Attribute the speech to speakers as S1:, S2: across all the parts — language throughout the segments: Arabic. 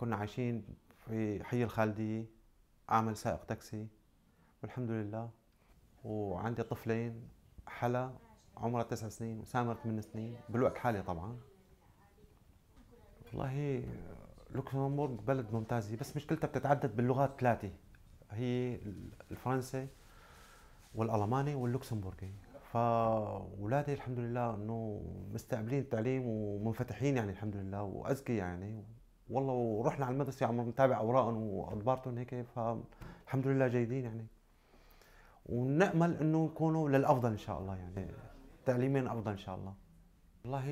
S1: كنا عايشين في حي الخالدية أعمل سائق تاكسي والحمد لله. وعندي طفلين حلا عمرها تسع سنين وسامر ثمان سنين بالوقت حالي طبعا. والله لوكسمبورغ بلد ممتازة بس مشكلتها بتتعدد باللغات ثلاثة. هي الفرنسي والألماني واللوكسمبورغي. فاولادي الحمد لله إنه مستقبلين التعليم ومنفتحين يعني الحمد لله واذكياء يعني. والله ورحنا على المدرسة عم نتابع أوراقهم وأخبارهم هيك فالحمد لله جيدين يعني. ونأمل إنه يكونوا للأفضل إن شاء الله يعني تعليميا أفضل إن شاء الله. والله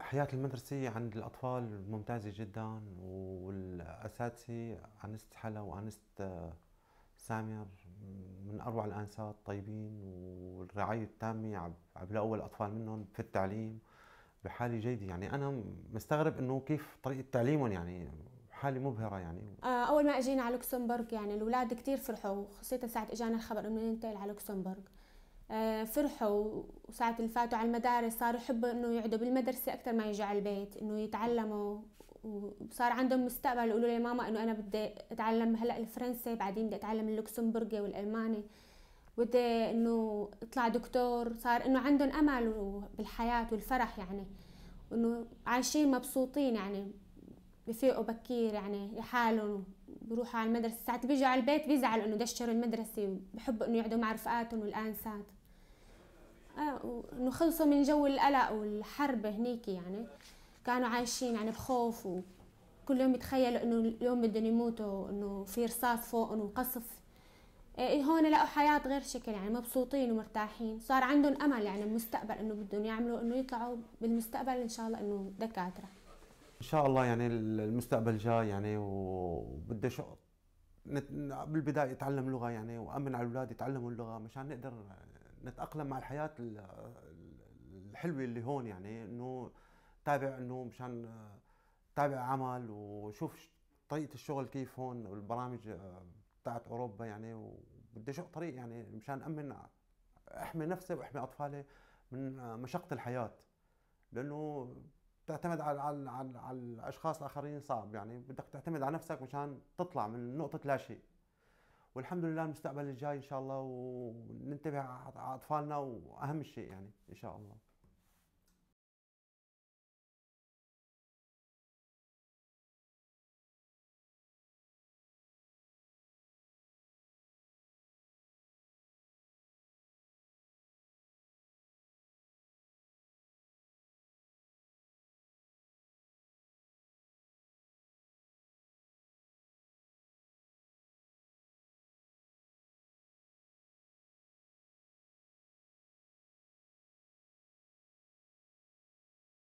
S1: حياة المدرسة عند الأطفال ممتازة جدا والأساتذة أنست حلا وأنست سامر من أروع الأنسات طيبين والرعاية التامة عم بلاقوا الأطفال منهم في التعليم. بحالة جيدة. يعني أنا مستغرب إنه كيف طريقة تعليمهم يعني حالة مبهرة يعني.
S2: آه، أول ما أجينا على لوكسمبورغ يعني الأولاد كثير فرحوا خاصة ساعة إجانا الخبر إنه ننتقل على لوكسمبورغ. آه، فرحوا وساعة اللي فاتوا على المدارس صاروا يحبوا إنه يقعدوا بالمدرسة أكثر ما يجوا على البيت إنه يتعلموا. وصار عندهم مستقبل يقولوا لي ماما إنه أنا بدي أتعلم هلأ الفرنسي بعدين بدي أتعلم اللوكسمبورغي والألماني. بدي إنه اطلع دكتور صار إنه عندهم أمل بالحياة والفرح يعني انه عايشين مبسوطين يعني بفيقوا بكير يعني لحالهم بروحوا على المدرسة. ساعات بيجوا على البيت بيزعلوا إنه دشروا المدرسة بحبوا إنه يقعدوا مع رفقاتهم والانسات آه انه خلصوا من جو القلق والحرب هنيك يعني. كانوا عايشين يعني بخوف وكل يوم يتخيلوا إنه اليوم بدهم يموتوا إنه في رصاص فوقهم وقصف هون لقوا حياة غير شكل يعني مبسوطين ومرتاحين. صار عندهم أمل يعني المستقبل إنه بدهم يعملوا إنه يطلعوا بالمستقبل إن شاء الله إنه دكاترة.
S1: إن شاء الله يعني المستقبل جاي يعني وبدي شو بالبداية اتعلم لغة يعني وأمن على الأولاد يتعلموا اللغة مشان نقدر نتأقلم مع الحياة الحلوة اللي هون يعني إنه تابع إنه مشان تابع عمل وشوف طريقة الشغل كيف هون والبرامج بتاعت أوروبا يعني وبدي اشق طريق يعني مشان أمن أحمي نفسي وأحمي أطفالي من مشقة الحياة لأنه تعتمد على على على, على الأشخاص الآخرين صعب يعني بدك تعتمد على نفسك مشان تطلع من نقطة لا شيء. والحمد لله المستقبل الجاي إن شاء الله وننتبه على أطفالنا وأهم شيء يعني إن شاء الله.